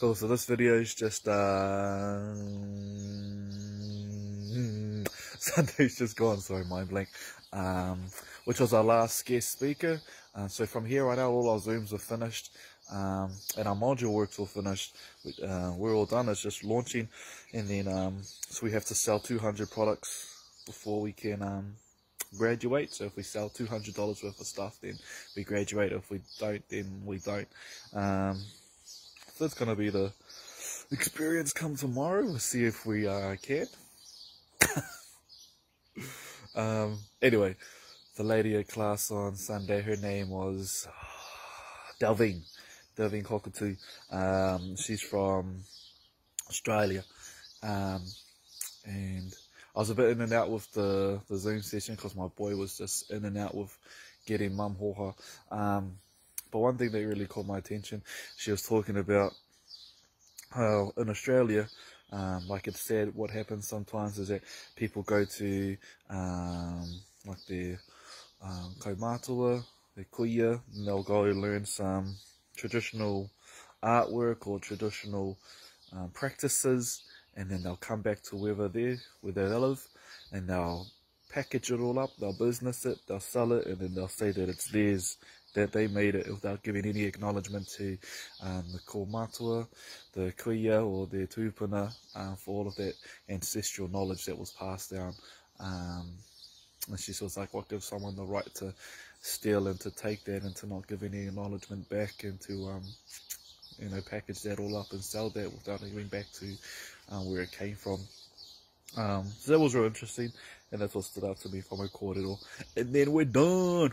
Cool, so this video is just, uh, Sunday's just gone, sorry, mind blank, um, which was our last guest speaker. Uh, so from here right now, all our Zooms are finished, um, and our module work's all finished. We, uh, we're all done, it's just launching, and then, um, so we have to sell 200 products before we can, um, graduate. So if we sell $200 worth of stuff, then we graduate. If we don't, then we don't. Um, so that's going to be the experience come tomorrow. We'll see if we uh, can. um, anyway, the lady at class on Sunday, her name was Delvine. Delvine Cockatoo. Um, she's from Australia. Um, and I was a bit in and out with the, the Zoom session because my boy was just in and out with getting mum hoha. Um, but one thing that really caught my attention, she was talking about how in Australia, um, like it said, what happens sometimes is that people go to um, like their um, kaumātua, their kuia, and they'll go learn some traditional artwork or traditional um, practices, and then they'll come back to wherever they're, where they live, and they'll package it all up, they'll business it, they'll sell it, and then they'll say that it's theirs that they made it without giving any acknowledgement to um, the Kaumātua, the Kuia or the Tupuna um, for all of that ancestral knowledge that was passed down. Um, and she was like, what gives someone the right to steal and to take that and to not give any acknowledgement back and to, um, you know, package that all up and sell that without going back to um, where it came from. Um, so that was real interesting, and that's what stood out to me from my corridor. And then we're done.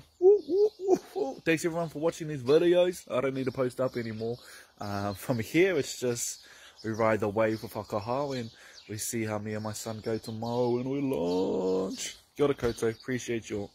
Thanks everyone for watching these videos. I don't need to post up anymore. Uh, from here, it's just we ride the wave of Whakahau and we see how me and my son go tomorrow when we launch. Kia ora koutou. Appreciate you.